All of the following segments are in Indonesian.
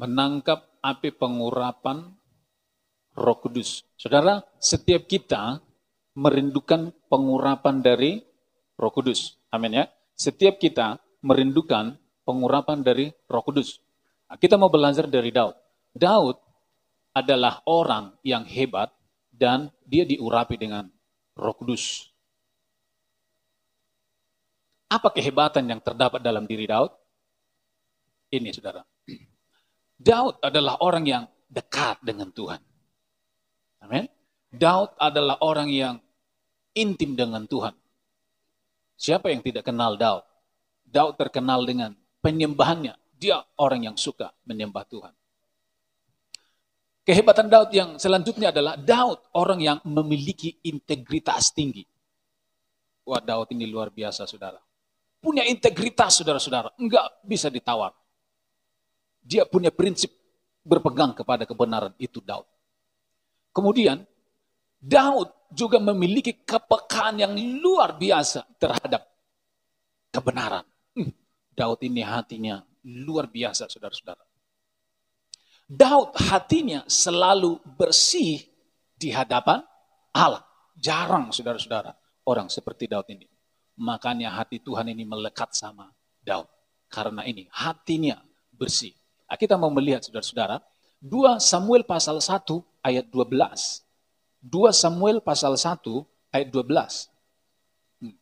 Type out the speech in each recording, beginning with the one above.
menangkap api pengurapan Roh Kudus. Saudara, setiap kita merindukan pengurapan dari Roh Kudus. Amin ya. Setiap kita merindukan pengurapan dari Roh Kudus. Nah, kita mau belajar dari Daud. Daud adalah orang yang hebat dan dia diurapi dengan Roh Kudus. Apa kehebatan yang terdapat dalam diri Daud? Ini saudara. Daud adalah orang yang dekat dengan Tuhan. Amin. Daud adalah orang yang intim dengan Tuhan. Siapa yang tidak kenal Daud? Daud terkenal dengan penyembahannya. Dia orang yang suka menyembah Tuhan. Kehebatan Daud yang selanjutnya adalah Daud orang yang memiliki integritas tinggi. Wah Daud ini luar biasa saudara. Punya integritas saudara-saudara. Enggak bisa ditawar. Dia punya prinsip berpegang kepada kebenaran itu Daud. Kemudian Daud juga memiliki kepekaan yang luar biasa terhadap kebenaran. Hmm, Daud ini hatinya luar biasa saudara-saudara. Daud hatinya selalu bersih di hadapan Allah. Jarang saudara-saudara orang seperti Daud ini. Makanya hati Tuhan ini melekat sama Daud. Karena ini hatinya bersih. Nah, kita mau melihat saudara-saudara, 2 Samuel pasal 1 ayat 12. 2 Samuel pasal 1 ayat 12. Hmm.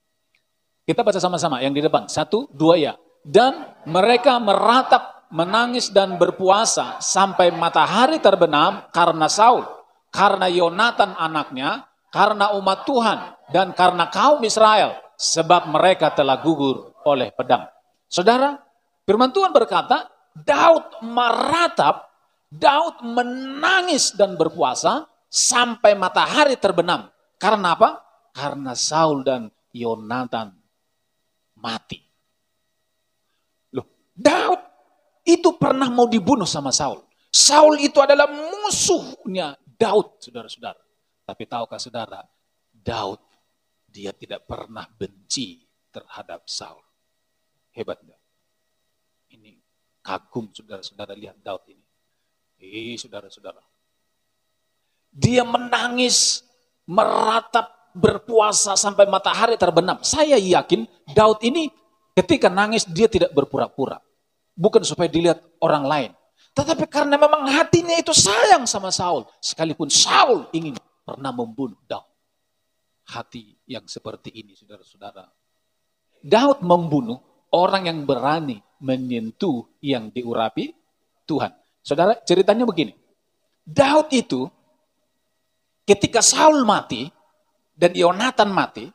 Kita baca sama-sama yang di depan. Satu, dua ya. Dan mereka meratap, menangis dan berpuasa sampai matahari terbenam karena Saul, karena Yonatan anaknya, karena umat Tuhan, dan karena kaum Israel, sebab mereka telah gugur oleh pedang. Saudara, firman Tuhan berkata, Daud meratap, Daud menangis dan berpuasa sampai matahari terbenam. Karena apa? Karena Saul dan Yonatan mati. Loh, Daud itu pernah mau dibunuh sama Saul. Saul itu adalah musuhnya Daud, saudara-saudara. Tapi tahukah saudara, Daud dia tidak pernah benci terhadap Saul. Hebatnya kagum saudara-saudara lihat Daud ini. Ih, saudara-saudara. Dia menangis, meratap, berpuasa sampai matahari terbenam. Saya yakin Daud ini ketika nangis dia tidak berpura-pura. Bukan supaya dilihat orang lain. Tetapi karena memang hatinya itu sayang sama Saul. Sekalipun Saul ingin pernah membunuh Daud. Hati yang seperti ini saudara-saudara. Daud membunuh orang yang berani menyentuh yang diurapi Tuhan. Saudara, ceritanya begini. Daud itu ketika Saul mati dan Yonatan mati,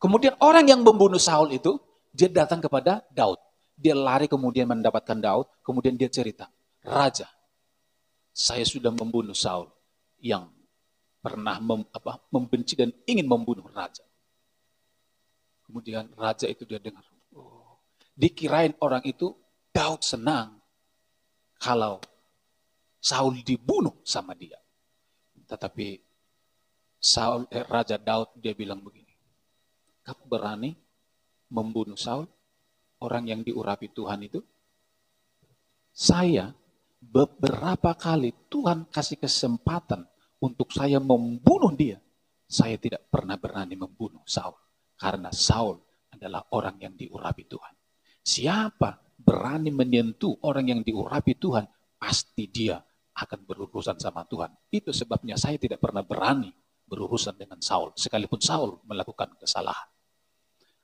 kemudian orang yang membunuh Saul itu dia datang kepada Daud. Dia lari kemudian mendapatkan Daud, kemudian dia cerita, "Raja, saya sudah membunuh Saul yang pernah mem, apa, membenci dan ingin membunuh raja." Kemudian raja itu dia dengar, dikirain orang itu Daud senang kalau Saul dibunuh sama dia. Tetapi Saul, eh, Raja Daud dia bilang begini, kamu berani membunuh Saul, orang yang diurapi Tuhan itu? Saya beberapa kali Tuhan kasih kesempatan untuk saya membunuh dia. Saya tidak pernah berani membunuh Saul. Karena Saul adalah orang yang diurapi Tuhan. Siapa berani menyentuh orang yang diurapi Tuhan, pasti dia akan berurusan sama Tuhan. Itu sebabnya saya tidak pernah berani berurusan dengan Saul, sekalipun Saul melakukan kesalahan.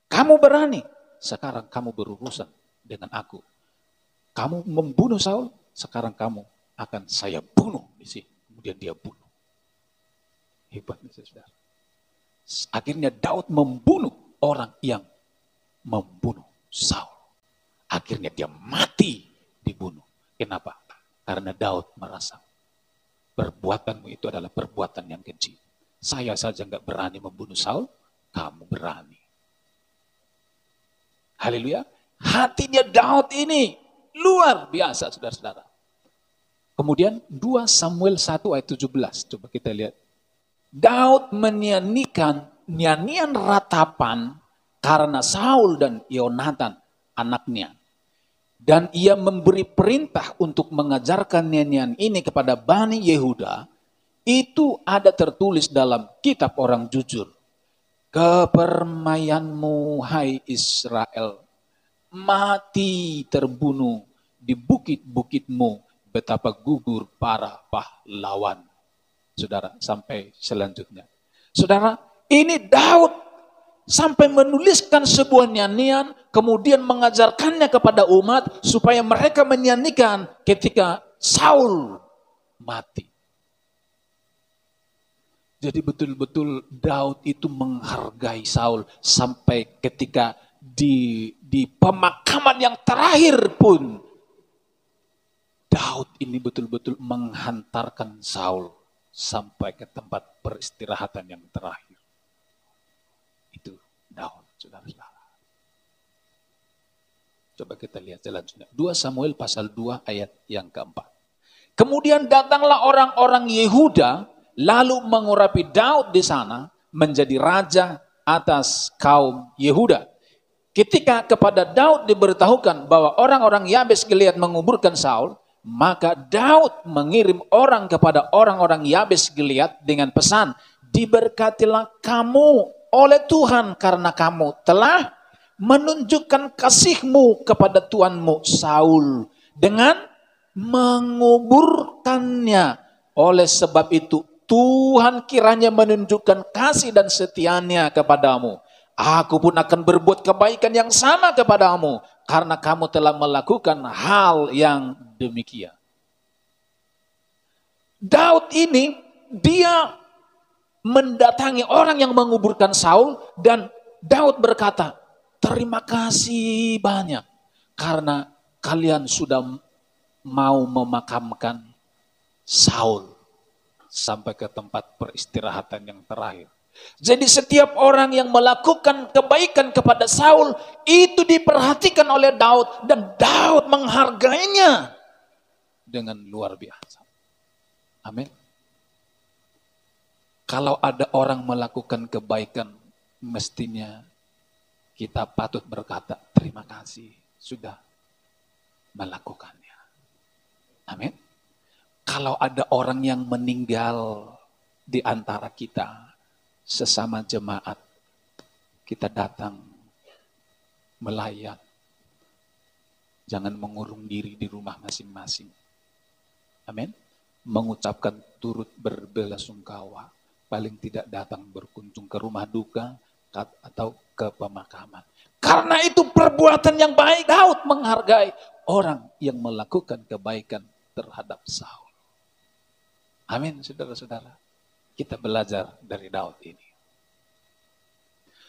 Kamu berani, sekarang kamu berurusan dengan aku. Kamu membunuh Saul, sekarang kamu akan saya bunuh di sini. Kemudian dia bunuh. Hebat, saudara. Akhirnya Daud membunuh orang yang membunuh Saul. Akhirnya dia mati dibunuh. Kenapa? Karena Daud merasa perbuatanmu itu adalah perbuatan yang keji. Saya saja nggak berani membunuh Saul, kamu berani. Haleluya. Hatinya Daud ini luar biasa, saudara-saudara. Kemudian 2 Samuel 1 ayat 17. Coba kita lihat. Daud menyanyikan nyanyian ratapan karena Saul dan Yonatan anaknya. Dan ia memberi perintah untuk mengajarkan nyanyian ini kepada Bani Yehuda. Itu ada tertulis dalam kitab orang jujur. Kepermayanmu hai Israel. Mati terbunuh di bukit-bukitmu. Betapa gugur para pahlawan. Saudara, sampai selanjutnya. Saudara, ini Daud sampai menuliskan sebuah nyanyian, kemudian mengajarkannya kepada umat supaya mereka menyanyikan ketika Saul mati. Jadi betul-betul Daud itu menghargai Saul sampai ketika di di pemakaman yang terakhir pun Daud ini betul-betul menghantarkan Saul sampai ke tempat peristirahatan yang terakhir. Saudara-saudara. Coba kita lihat selanjutnya. 2 Samuel pasal 2 ayat yang keempat. Kemudian datanglah orang-orang Yehuda lalu mengurapi Daud di sana menjadi raja atas kaum Yehuda. Ketika kepada Daud diberitahukan bahwa orang-orang Yabes Gilead menguburkan Saul, maka Daud mengirim orang kepada orang-orang Yabes Gilead dengan pesan, diberkatilah kamu oleh Tuhan karena kamu telah menunjukkan kasihmu kepada Tuanmu Saul dengan menguburkannya. Oleh sebab itu Tuhan kiranya menunjukkan kasih dan setianya kepadamu. Aku pun akan berbuat kebaikan yang sama kepadamu karena kamu telah melakukan hal yang demikian. Daud ini dia mendatangi orang yang menguburkan Saul dan Daud berkata, terima kasih banyak karena kalian sudah mau memakamkan Saul sampai ke tempat peristirahatan yang terakhir. Jadi setiap orang yang melakukan kebaikan kepada Saul itu diperhatikan oleh Daud dan Daud menghargainya dengan luar biasa. Amin. Kalau ada orang melakukan kebaikan, mestinya kita patut berkata, terima kasih sudah melakukannya. Amin. Kalau ada orang yang meninggal di antara kita, sesama jemaat, kita datang melayan. Jangan mengurung diri di rumah masing-masing. Amin. Mengucapkan turut berbelasungkawa paling tidak datang berkunjung ke rumah duka atau ke pemakaman. Karena itu perbuatan yang baik Daud menghargai orang yang melakukan kebaikan terhadap Saul. Amin, saudara-saudara. Kita belajar dari Daud ini.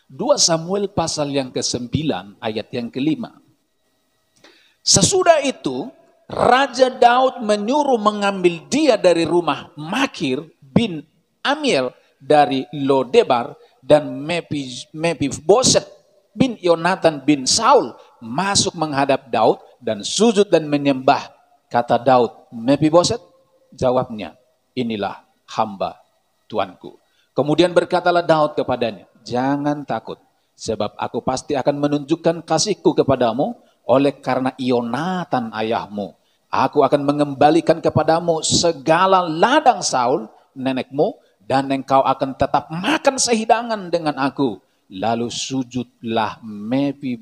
2 Samuel pasal yang ke-9 ayat yang kelima. Sesudah itu, Raja Daud menyuruh mengambil dia dari rumah Makir bin Amiel dari Lodebar dan Mephiboset bin Yonatan bin Saul masuk menghadap Daud dan sujud dan menyembah. Kata Daud, Mephiboset, jawabnya, inilah hamba tuanku. Kemudian berkatalah Daud kepadanya, jangan takut, sebab aku pasti akan menunjukkan kasihku kepadamu oleh karena Yonatan ayahmu. Aku akan mengembalikan kepadamu segala ladang Saul, nenekmu, dan engkau akan tetap makan sehidangan dengan aku. Lalu sujudlah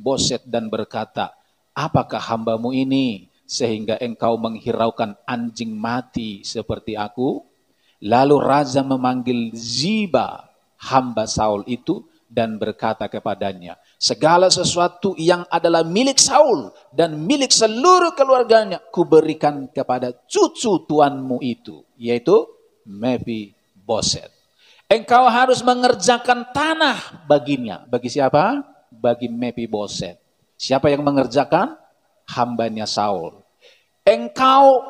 Boset dan berkata, apakah hambamu ini sehingga engkau menghiraukan anjing mati seperti aku? Lalu raja memanggil Ziba, hamba Saul itu, dan berkata kepadanya, segala sesuatu yang adalah milik Saul dan milik seluruh keluarganya, kuberikan kepada cucu tuanmu itu, yaitu Mepi Boset. Engkau harus mengerjakan tanah baginya. Bagi siapa? Bagi Mepi Boset. Siapa yang mengerjakan? Hambanya Saul. Engkau,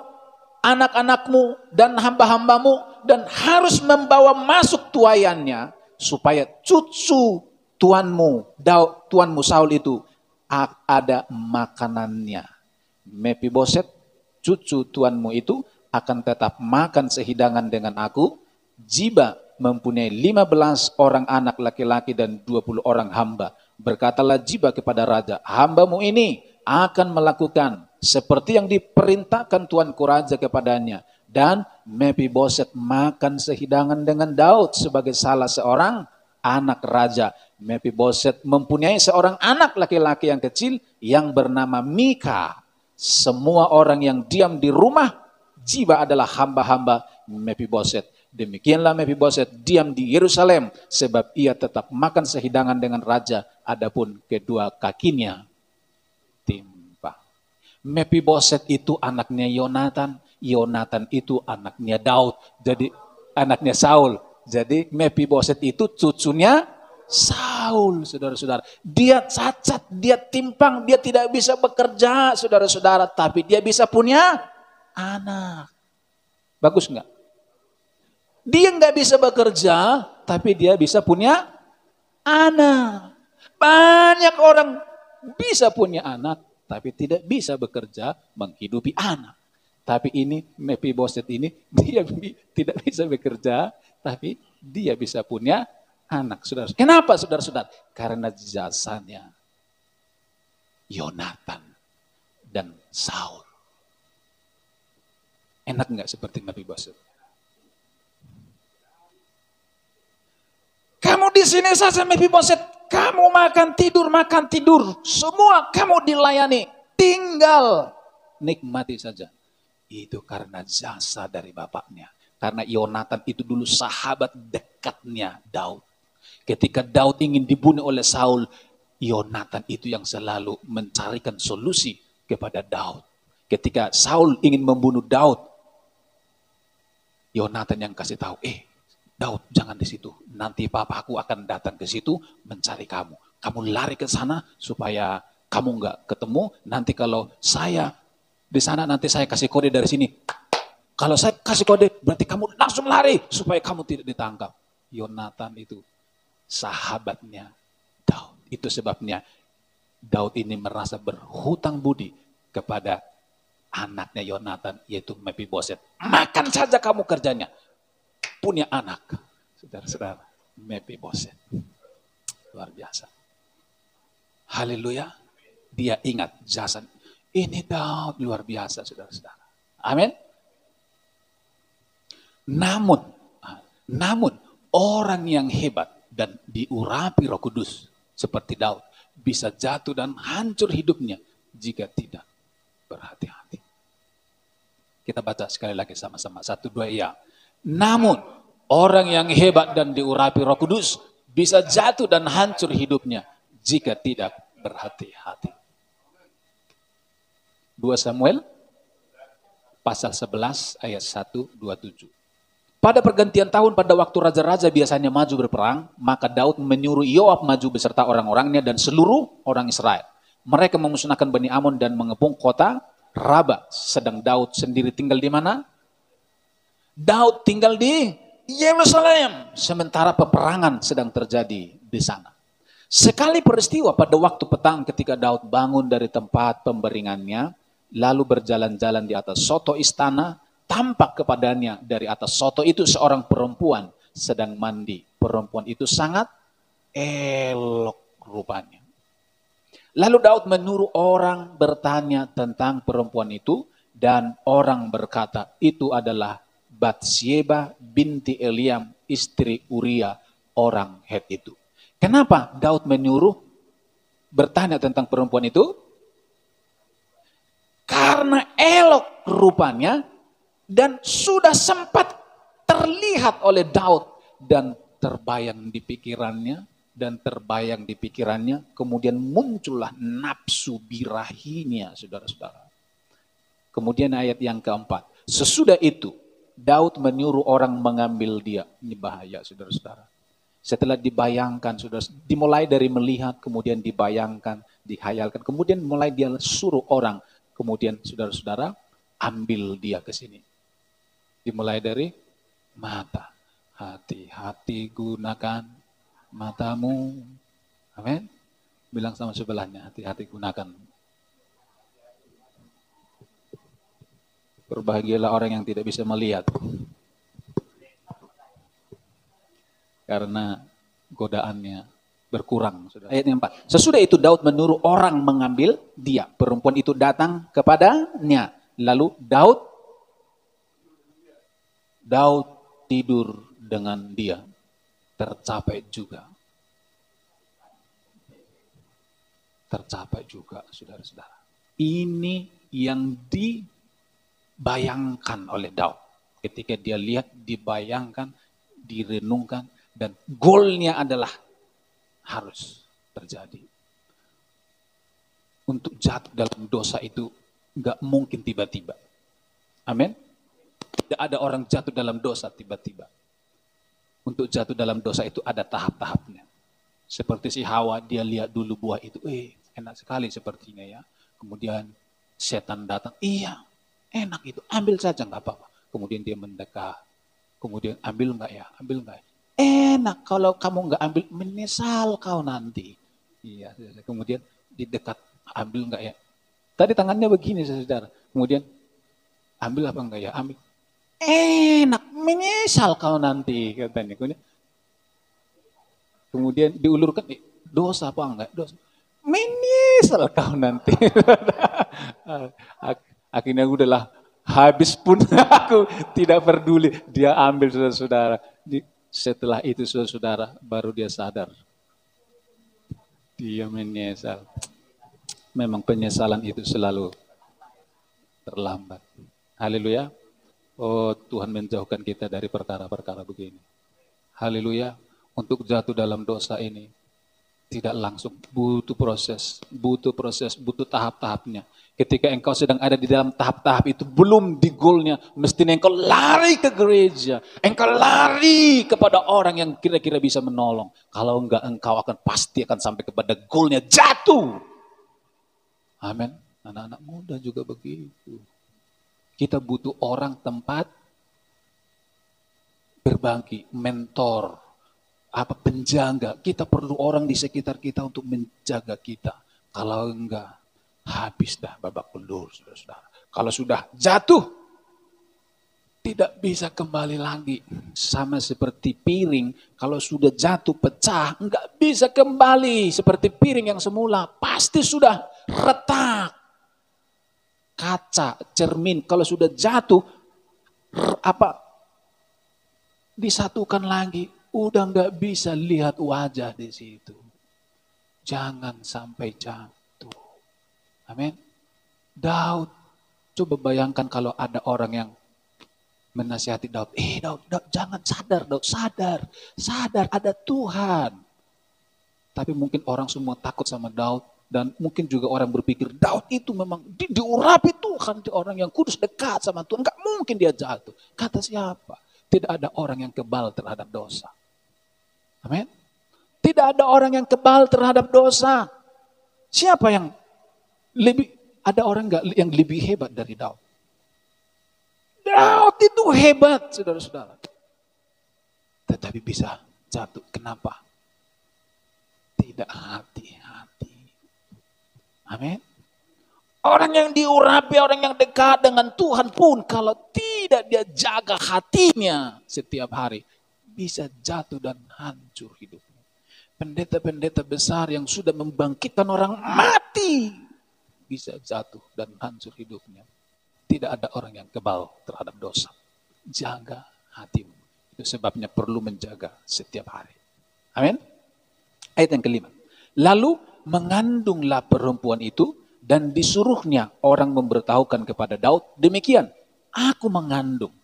anak-anakmu, dan hamba-hambamu, dan harus membawa masuk tuayannya, supaya cucu tuanmu, tuanmu Saul itu ada makanannya. Mepi Boset, cucu tuanmu itu akan tetap makan sehidangan dengan aku, Jiba mempunyai 15 orang anak laki-laki dan 20 orang hamba. Berkatalah Jiba kepada raja, hambamu ini akan melakukan seperti yang diperintahkan Tuanku Raja kepadanya. Dan Mephiboset makan sehidangan dengan Daud sebagai salah seorang anak raja. Mephiboset mempunyai seorang anak laki-laki yang kecil yang bernama Mika. Semua orang yang diam di rumah jiwa adalah hamba-hamba Mephiboset. Demikianlah Mephiboset diam di Yerusalem sebab ia tetap makan sehidangan dengan raja adapun kedua kakinya timpa. Mephiboset itu anaknya Yonatan, Yonatan itu anaknya Daud, jadi anaknya Saul. Jadi Mephiboset itu cucunya Saul, saudara-saudara. Dia cacat, dia timpang, dia tidak bisa bekerja, saudara-saudara. Tapi dia bisa punya anak. Bagus nggak? Dia nggak bisa bekerja, tapi dia bisa punya anak. Banyak orang bisa punya anak, tapi tidak bisa bekerja menghidupi anak. Tapi ini Mephiboset ini dia tidak bisa bekerja, tapi dia bisa punya anak. Saudara. Kenapa saudara-saudara? Karena jasanya Yonatan dan Saul. Enak nggak seperti Mephiboset? Kamu di sini saja Mephiboset, kamu makan tidur, makan tidur, semua kamu dilayani, tinggal nikmati saja. Itu karena jasa dari bapaknya. Karena Yonatan itu dulu sahabat dekatnya Daud. Ketika Daud ingin dibunuh oleh Saul, Yonatan itu yang selalu mencarikan solusi kepada Daud. Ketika Saul ingin membunuh Daud, Yonatan yang kasih tahu, eh Daud jangan di situ. Nanti papaku akan datang ke situ mencari kamu. Kamu lari ke sana supaya kamu nggak ketemu. Nanti kalau saya di sana nanti saya kasih kode dari sini. Kalau saya kasih kode, berarti kamu langsung lari supaya kamu tidak ditangkap. Yonatan itu sahabatnya Daud. Itu sebabnya Daud ini merasa berhutang budi kepada anaknya Yonatan yaitu Mephiboset. Makan saja kamu kerjanya. Punya anak. Saudara-saudara, Mephiboset. Luar biasa. Haleluya. Dia ingat jasa ini Daud luar biasa, saudara-saudara. Amin. Namun, namun orang yang hebat dan diurapi roh kudus seperti Daud bisa jatuh dan hancur hidupnya jika tidak berhati-hati. Kita baca sekali lagi sama-sama. Satu, dua, iya. Namun, orang yang hebat dan diurapi roh kudus bisa jatuh dan hancur hidupnya jika tidak berhati-hati. 2 Samuel pasal 11 ayat 1, 27. Pada pergantian tahun pada waktu raja-raja biasanya maju berperang, maka Daud menyuruh Yoab maju beserta orang-orangnya dan seluruh orang Israel. Mereka memusnahkan Bani Amon dan mengepung kota Raba. Sedang Daud sendiri tinggal di mana? Daud tinggal di Yerusalem. Sementara peperangan sedang terjadi di sana. Sekali peristiwa pada waktu petang ketika Daud bangun dari tempat pemberingannya, lalu berjalan-jalan di atas soto istana, tampak kepadanya dari atas soto itu seorang perempuan sedang mandi. Perempuan itu sangat elok rupanya. Lalu Daud menyuruh orang bertanya tentang perempuan itu dan orang berkata itu adalah Batsyeba binti Eliam istri Uria orang Het itu. Kenapa Daud menyuruh bertanya tentang perempuan itu? Karena elok rupanya dan sudah sempat terlihat oleh Daud dan terbayang di pikirannya dan terbayang di pikirannya kemudian muncullah nafsu birahinya saudara-saudara. Kemudian ayat yang keempat, sesudah itu Daud menyuruh orang mengambil dia. Ini bahaya saudara-saudara. Setelah dibayangkan, sudah dimulai dari melihat, kemudian dibayangkan, dihayalkan, kemudian mulai dia suruh orang Kemudian saudara-saudara ambil dia ke sini. Dimulai dari mata. Hati-hati gunakan matamu. Amin. Bilang sama sebelahnya, hati-hati gunakan. Berbahagialah orang yang tidak bisa melihat. Karena godaannya berkurang. Ayat yang 4. Sesudah itu Daud menyuruh orang mengambil dia. Perempuan itu datang kepadanya. Lalu Daud Daud tidur dengan dia. Tercapai juga. Tercapai juga, saudara-saudara. Ini yang dibayangkan oleh Daud. Ketika dia lihat, dibayangkan, direnungkan, dan goalnya adalah harus terjadi. Untuk jatuh dalam dosa itu nggak mungkin tiba-tiba. Amin. Tidak ada orang jatuh dalam dosa tiba-tiba. Untuk jatuh dalam dosa itu ada tahap-tahapnya. Seperti si Hawa, dia lihat dulu buah itu, eh enak sekali sepertinya ya. Kemudian setan datang, iya enak itu, ambil saja nggak apa-apa. Kemudian dia mendekat, kemudian ambil nggak ya, ambil nggak ya. Enak kalau kamu nggak ambil, menyesal kau nanti. Iya, kemudian di dekat, ambil nggak ya. Tadi tangannya begini saudara. Kemudian ambil apa enggak ya? Ambil. Enak, menyesal kau nanti katanya. Kemudian, kemudian diulurkan, eh, dosa apa enggak? Dosa. Menyesal kau nanti. Akhirnya udahlah habis pun aku tidak peduli. Dia ambil saudara-saudara. Setelah itu saudara baru dia sadar. Dia menyesal. Memang penyesalan itu selalu terlambat. Haleluya. Oh Tuhan menjauhkan kita dari perkara-perkara begini. Haleluya. Untuk jatuh dalam dosa ini tidak langsung, butuh proses, butuh proses, butuh tahap-tahapnya. Ketika engkau sedang ada di dalam tahap-tahap itu, belum di goalnya, mestinya engkau lari ke gereja. Engkau lari kepada orang yang kira-kira bisa menolong. Kalau enggak, engkau akan pasti akan sampai kepada goalnya, jatuh. Amin. Anak-anak muda juga begitu. Kita butuh orang tempat berbagi, mentor, apa penjaga. Kita perlu orang di sekitar kita untuk menjaga kita. Kalau enggak, habis dah babak belur, saudara-saudara. Kalau sudah jatuh, tidak bisa kembali lagi. Sama seperti piring, kalau sudah jatuh pecah, nggak bisa kembali seperti piring yang semula. Pasti sudah retak. Kaca, cermin, kalau sudah jatuh, apa disatukan lagi, udah nggak bisa lihat wajah di situ. Jangan sampai jatuh. Amin. Daud, coba bayangkan kalau ada orang yang menasihati Daud. Eh Daud, Daud jangan sadar Daud, sadar. Sadar ada Tuhan. Tapi mungkin orang semua takut sama Daud. Dan mungkin juga orang berpikir, Daud itu memang di, diurapi Tuhan. Di orang yang kudus dekat sama Tuhan. Enggak mungkin dia jatuh. Kata siapa? Tidak ada orang yang kebal terhadap dosa. Amin. Tidak ada orang yang kebal terhadap dosa. Siapa yang lebih ada orang yang lebih hebat dari Daud? Daud itu hebat, saudara-saudara. Tetapi bisa jatuh. Kenapa? Tidak hati-hati. Amin. Orang yang diurapi, orang yang dekat dengan Tuhan pun kalau tidak dia jaga hatinya setiap hari, bisa jatuh dan hancur hidupnya. Pendeta-pendeta besar yang sudah membangkitkan orang mati bisa jatuh dan hancur hidupnya. Tidak ada orang yang kebal terhadap dosa. Jaga hatimu. Itu sebabnya perlu menjaga setiap hari. Amin. Ayat yang kelima. Lalu mengandunglah perempuan itu dan disuruhnya orang memberitahukan kepada Daud, demikian, aku mengandung.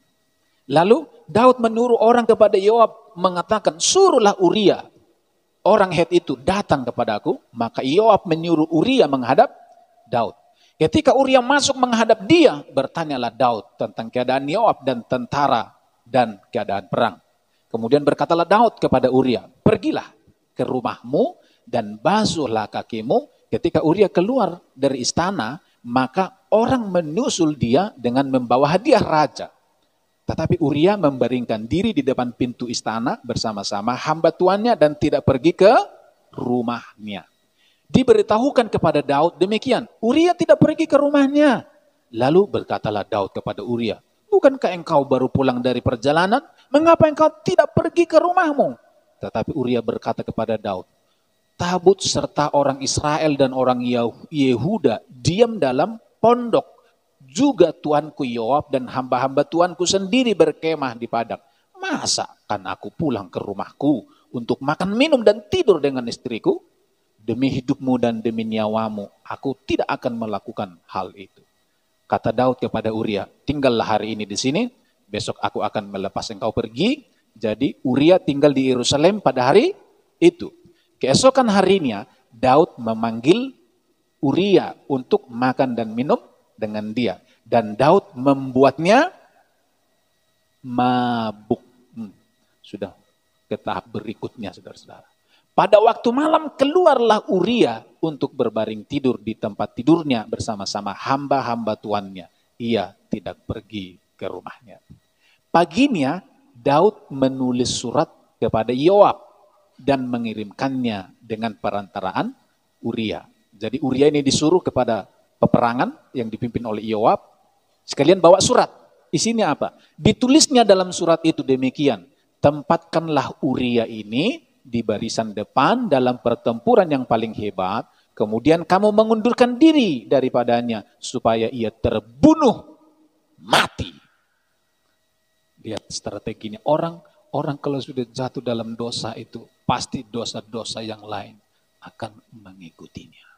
Lalu Daud menyuruh orang kepada Yoab mengatakan, suruhlah Uria, orang Het itu datang kepadaku, maka Yoab menyuruh Uria menghadap Daud. Ketika Uria masuk menghadap dia, bertanyalah Daud tentang keadaan Yoab dan tentara dan keadaan perang. Kemudian berkatalah Daud kepada Uria, pergilah ke rumahmu dan basuhlah kakimu. Ketika Uria keluar dari istana, maka orang menyusul dia dengan membawa hadiah raja. Tetapi Uria membaringkan diri di depan pintu istana bersama-sama hamba tuannya dan tidak pergi ke rumahnya. Diberitahukan kepada Daud demikian, Uria tidak pergi ke rumahnya. Lalu berkatalah Daud kepada Uria, bukankah engkau baru pulang dari perjalanan? Mengapa engkau tidak pergi ke rumahmu? Tetapi Uria berkata kepada Daud, tabut serta orang Israel dan orang Yehuda diam dalam pondok. Juga tuanku Yoab dan hamba-hamba tuanku sendiri berkemah di padang. Masa kan aku pulang ke rumahku untuk makan minum dan tidur dengan istriku? Demi hidupmu dan demi nyawamu, aku tidak akan melakukan hal itu. Kata Daud kepada Uria, tinggallah hari ini di sini, besok aku akan melepas engkau pergi. Jadi Uria tinggal di Yerusalem pada hari itu. Keesokan harinya, Daud memanggil Uria untuk makan dan minum dengan dia. Dan Daud membuatnya mabuk. Hmm, sudah ke tahap berikutnya, saudara-saudara. Pada waktu malam keluarlah Uria untuk berbaring tidur di tempat tidurnya bersama-sama hamba-hamba tuannya. Ia tidak pergi ke rumahnya. Paginya Daud menulis surat kepada Yoab dan mengirimkannya dengan perantaraan Uria. Jadi Uria ini disuruh kepada peperangan yang dipimpin oleh Yoab. Sekalian bawa surat. Isinya apa? Ditulisnya dalam surat itu demikian. Tempatkanlah Uria ini di barisan depan dalam pertempuran yang paling hebat. Kemudian kamu mengundurkan diri daripadanya supaya ia terbunuh mati. Lihat strateginya. Orang orang kalau sudah jatuh dalam dosa itu pasti dosa-dosa yang lain akan mengikutinya.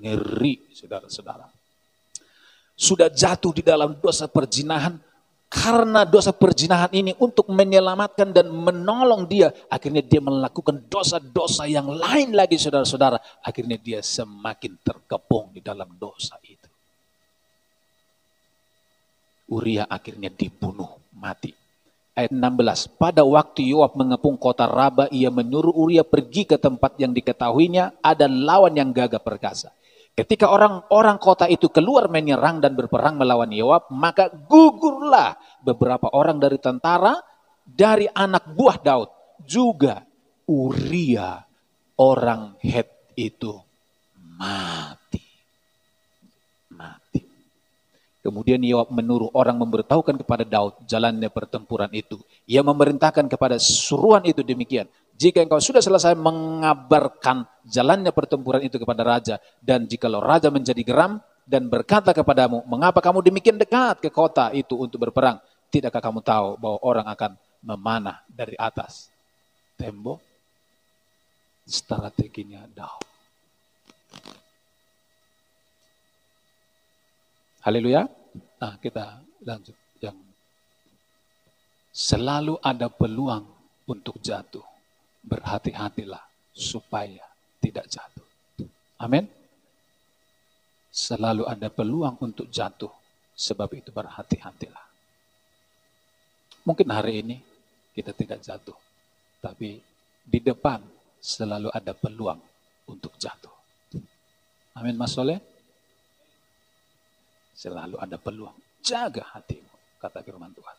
Ngeri, saudara-saudara. Sudah jatuh di dalam dosa perjinahan, karena dosa perjinahan ini untuk menyelamatkan dan menolong dia, akhirnya dia melakukan dosa-dosa yang lain lagi saudara-saudara. Akhirnya dia semakin terkepung di dalam dosa itu. Uria akhirnya dibunuh, mati ayat 16. Pada waktu Yoab mengepung kota Raba, ia menyuruh Uria pergi ke tempat yang diketahuinya ada lawan yang gagah perkasa. Ketika orang-orang kota itu keluar menyerang dan berperang melawan Yoab, maka gugurlah beberapa orang dari tentara dari anak buah Daud. Juga Uria orang Het itu mati. Kemudian Yoab menuruh orang memberitahukan kepada Daud jalannya pertempuran itu. Ia memerintahkan kepada suruhan itu demikian. Jika engkau sudah selesai mengabarkan jalannya pertempuran itu kepada raja, dan jikalau raja menjadi geram dan berkata kepadamu, mengapa kamu demikian dekat ke kota itu untuk berperang? Tidakkah kamu tahu bahwa orang akan memanah dari atas tembok? Strateginya Daud. Haleluya. Nah, kita lanjut yang selalu ada peluang untuk jatuh. Berhati-hatilah supaya tidak jatuh. Amin. Selalu ada peluang untuk jatuh. Sebab itu berhati-hatilah. Mungkin hari ini kita tidak jatuh. Tapi di depan selalu ada peluang untuk jatuh. Amin Mas Soleh. Selalu ada peluang. Jaga hatimu, kata firman Tuhan.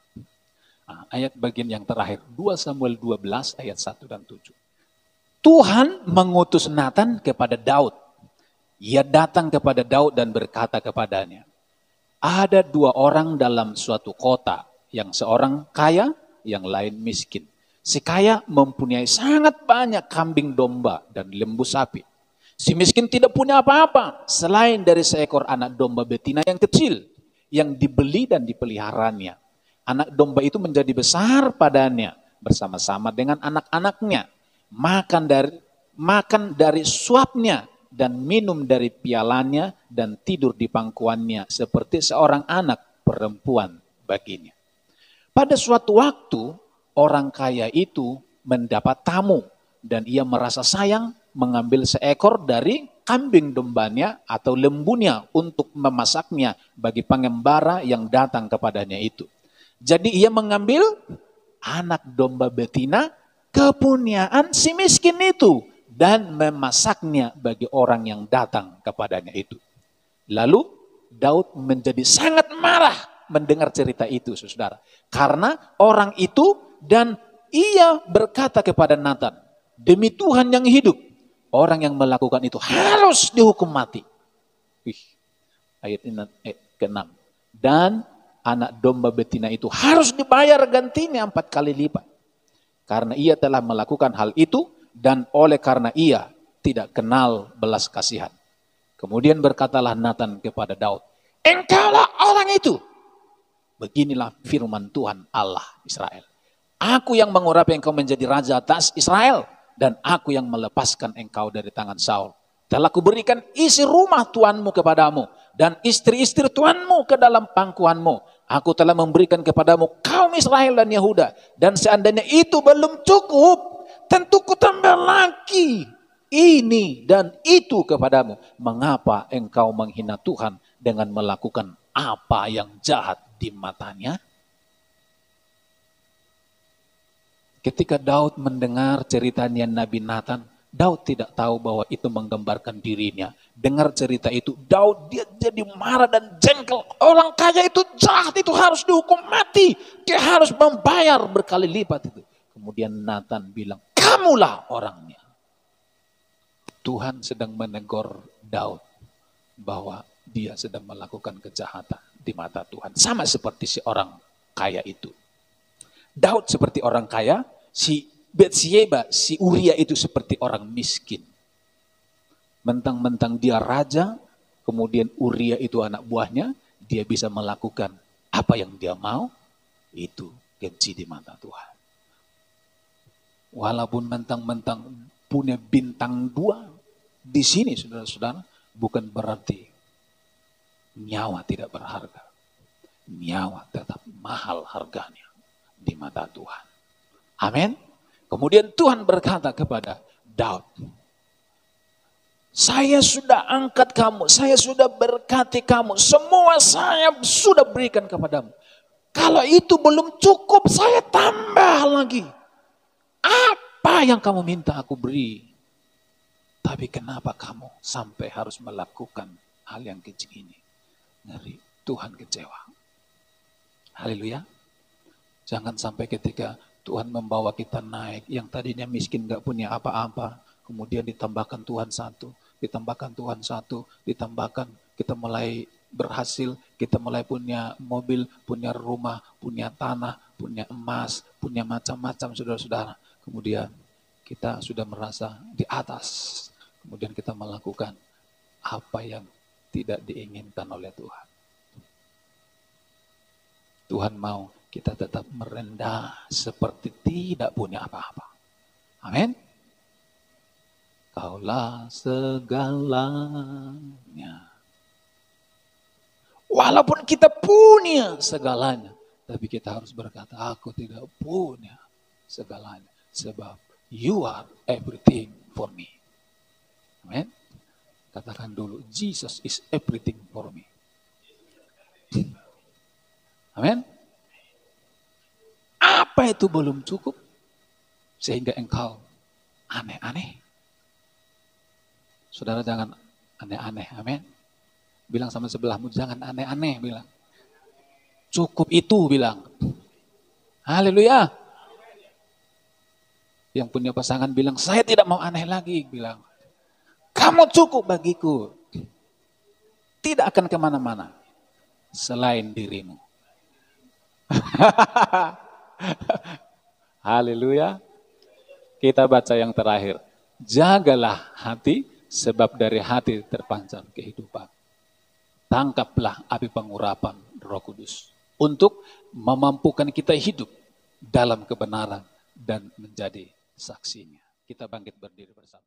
Ayat bagian yang terakhir, 2 Samuel 12 ayat 1 dan 7. Tuhan mengutus Nathan kepada Daud. Ia datang kepada Daud dan berkata kepadanya, ada dua orang dalam suatu kota, yang seorang kaya, yang lain miskin. Si kaya mempunyai sangat banyak kambing domba dan lembu sapi. Si miskin tidak punya apa-apa selain dari seekor anak domba betina yang kecil yang dibeli dan dipeliharanya. Anak domba itu menjadi besar padanya bersama-sama dengan anak-anaknya. Makan dari makan dari suapnya dan minum dari pialanya dan tidur di pangkuannya seperti seorang anak perempuan baginya. Pada suatu waktu orang kaya itu mendapat tamu dan ia merasa sayang mengambil seekor dari kambing dombanya atau lembunya untuk memasaknya bagi pengembara yang datang kepadanya itu. Jadi ia mengambil anak domba betina kepunyaan si miskin itu dan memasaknya bagi orang yang datang kepadanya itu. Lalu Daud menjadi sangat marah mendengar cerita itu, saudara. Karena orang itu dan ia berkata kepada Nathan, demi Tuhan yang hidup, Orang yang melakukan itu harus dihukum mati. Ayat ini eh, ke-6. Dan anak domba betina itu harus dibayar gantinya empat kali lipat. Karena ia telah melakukan hal itu dan oleh karena ia tidak kenal belas kasihan. Kemudian berkatalah Nathan kepada Daud, Engkaulah orang itu. Beginilah firman Tuhan Allah Israel. Aku yang mengurapi engkau menjadi raja atas Israel. Dan aku yang melepaskan engkau dari tangan Saul. Telah kuberikan isi rumah Tuhanmu kepadamu. Dan istri-istri Tuhanmu ke dalam pangkuanmu. Aku telah memberikan kepadamu kaum Israel dan Yehuda. Dan seandainya itu belum cukup. Tentu ku tambah lagi ini dan itu kepadamu. Mengapa engkau menghina Tuhan dengan melakukan apa yang jahat di matanya? Ketika Daud mendengar ceritanya Nabi Nathan, Daud tidak tahu bahwa itu menggambarkan dirinya. Dengar cerita itu, Daud dia jadi marah dan jengkel. Orang kaya itu jahat, itu harus dihukum mati. Dia harus membayar berkali lipat itu. Kemudian Nathan bilang, kamulah orangnya. Tuhan sedang menegur Daud bahwa dia sedang melakukan kejahatan di mata Tuhan. Sama seperti si orang kaya itu. Daud seperti orang kaya, si Betsyeba, si Uria itu seperti orang miskin. Mentang-mentang dia raja, kemudian Uria itu anak buahnya, dia bisa melakukan apa yang dia mau, itu keji di mata Tuhan. Walaupun mentang-mentang punya bintang dua, di sini saudara-saudara bukan berarti nyawa tidak berharga. Nyawa tetap mahal harganya di mata Tuhan. Amin. Kemudian Tuhan berkata kepada Daud, saya sudah angkat kamu, saya sudah berkati kamu, semua saya sudah berikan kepadamu. Kalau itu belum cukup, saya tambah lagi. Apa yang kamu minta aku beri? Tapi kenapa kamu sampai harus melakukan hal yang kecil ini? Ngeri, Tuhan kecewa. Haleluya. Jangan sampai ketika Tuhan membawa kita naik, yang tadinya miskin gak punya apa-apa, kemudian ditambahkan Tuhan satu, ditambahkan Tuhan satu, ditambahkan kita mulai berhasil, kita mulai punya mobil, punya rumah, punya tanah, punya emas, punya macam-macam saudara-saudara. Kemudian kita sudah merasa di atas kemudian kita melakukan apa yang tidak diinginkan oleh Tuhan. Tuhan mau kita tetap merendah seperti tidak punya apa-apa. Amin. Kaulah segalanya. Walaupun kita punya segalanya, tapi kita harus berkata, aku tidak punya segalanya. Sebab you are everything for me. Amen. Katakan dulu, Jesus is everything for me. Amin. Apa itu belum cukup? Sehingga engkau aneh-aneh. Saudara jangan aneh-aneh, amin. Bilang sama sebelahmu, jangan aneh-aneh, bilang. Cukup itu, bilang. Haleluya. Yang punya pasangan bilang, saya tidak mau aneh lagi, bilang. Kamu cukup bagiku. Tidak akan ke mana-mana. Selain dirimu. Haleluya. Kita baca yang terakhir. Jagalah hati, sebab dari hati terpancar kehidupan. Tangkaplah api pengurapan roh kudus. Untuk memampukan kita hidup dalam kebenaran dan menjadi saksinya. Kita bangkit berdiri bersama.